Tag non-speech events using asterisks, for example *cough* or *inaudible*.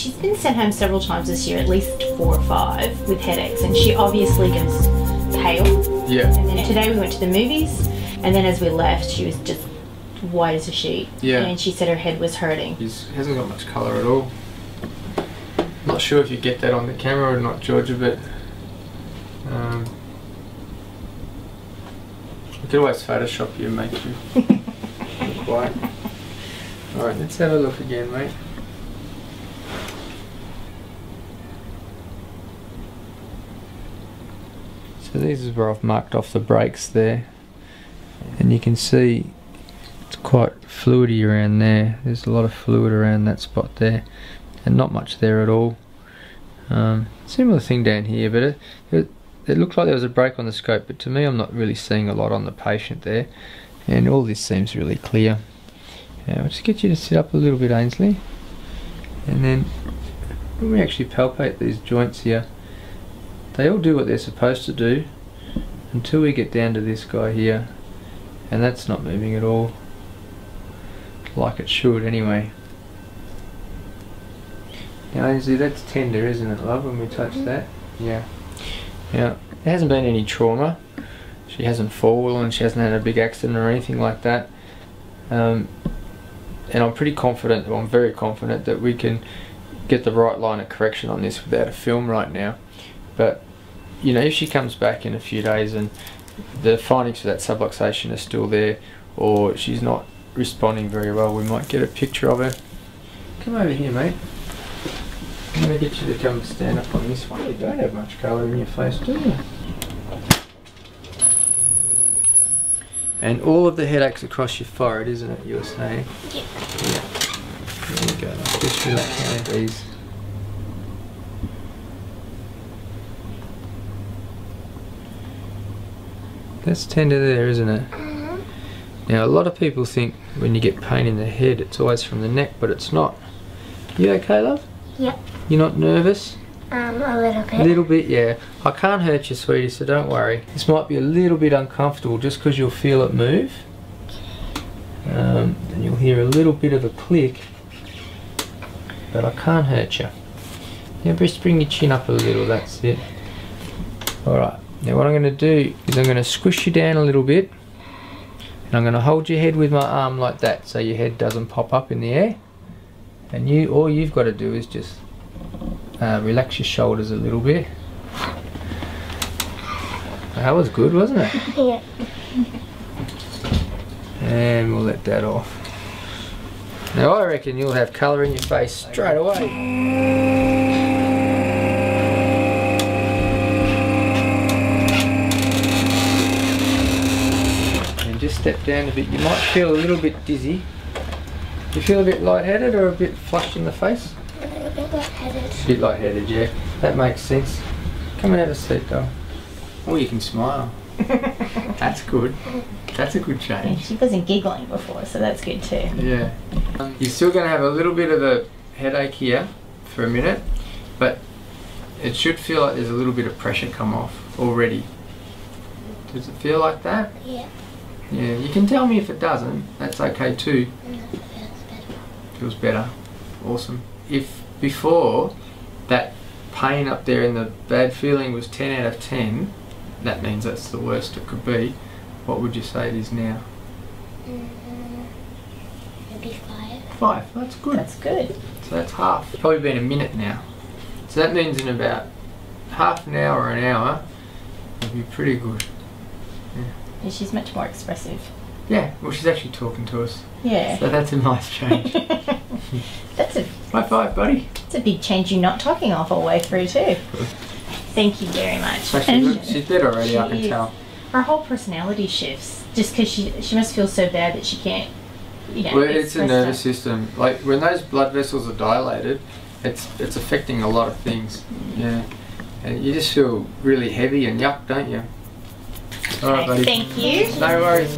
she's been sent home several times this year, at least four or five, with headaches, and she obviously goes pale. Yeah. And then today we went to the movies, and then as we left, she was just white as a sheet. Yeah. And she said her head was hurting. She hasn't got much colour at all. Not sure if you get that on the camera or not, Georgia, but um, we could always Photoshop you and make you look white. *laughs* Alright, let's have a look again, mate. So these is where I've marked off the breaks there. And you can see it's quite fluidy around there. There's a lot of fluid around that spot there. And not much there at all. Um, similar thing down here, but it, it, it looked like there was a break on the scope, but to me I'm not really seeing a lot on the patient there. And all this seems really clear. Now, I'll just get you to sit up a little bit, Ainsley. And then when we actually palpate these joints here, they all do what they're supposed to do until we get down to this guy here. And that's not moving at all. Like it should anyway. Now Ainsley, that's tender, isn't it, love, when we touch that? Yeah. Yeah. There hasn't been any trauma. She hasn't fallen, she hasn't had a big accident or anything like that. Um, and I'm pretty confident, well, I'm very confident that we can get the right line of correction on this without a film right now. But, you know, if she comes back in a few days and the findings for that subluxation are still there or she's not responding very well, we might get a picture of her. Come over here, mate. I'm going to get you to come stand up on this one. You don't have much colour in your face, do you? And all of the headaches across your forehead, isn't it, you were saying? Yeah. Yeah. There you go. Just relax hand these. That's tender there, isn't it? Now, a lot of people think when you get pain in the head, it's always from the neck, but it's not. You okay, love? Yep. You're not nervous? Um, a little bit. A little bit, yeah. I can't hurt you, sweetie, so don't worry. This might be a little bit uncomfortable just because you'll feel it move. Um, and you'll hear a little bit of a click, but I can't hurt you. Now just bring your chin up a little, that's it. Alright, now what I'm going to do is I'm going to squish you down a little bit. And I'm going to hold your head with my arm like that so your head doesn't pop up in the air. And you, all you've got to do is just uh, relax your shoulders a little bit. That was good, wasn't it? *laughs* Yeah. And we'll let that off. Now I reckon you'll have colour in your face straight away. And just step down a bit. You might feel a little bit dizzy. Do you feel a bit lightheaded or a bit flushed in the face? A little bit lightheaded. A bit lightheaded, yeah. That makes sense. Come and have a seat, though. Or you can smile. *laughs* That's good. That's a good And change. she wasn't giggling before, so that's good too. Yeah. You're still going to have a little bit of a headache here for a minute, but it should feel like there's a little bit of pressure come off already. Does it feel like that? Yeah. Yeah, you can tell me if it doesn't. That's okay too. Feels better. Feels better. Awesome. If before that pain up there and the bad feeling was 10 out of 10, that means that's the worst it could be. What would you say it is now? Mm, maybe five. Five. That's good. That's good. So that's half. Probably been a minute now. So that means in about half an hour or an hour, it'll be pretty good. And she's much more expressive. Yeah, well, she's actually talking to us. Yeah. So that's a nice change. *laughs* that's a High five, buddy. that's a big change You're not talking off all the way through too. Thank you very much. Actually, she's dead *laughs* already, I can is- tell. Her whole personality shifts just because she she must feel so bad that she can't, you know. Well, it's a nervous stuff. system. Like when those blood vessels are dilated, it's it's affecting a lot of things. Mm. Yeah, and you just feel really heavy and yuck, don't you? All right, buddy. Thank you. No worries.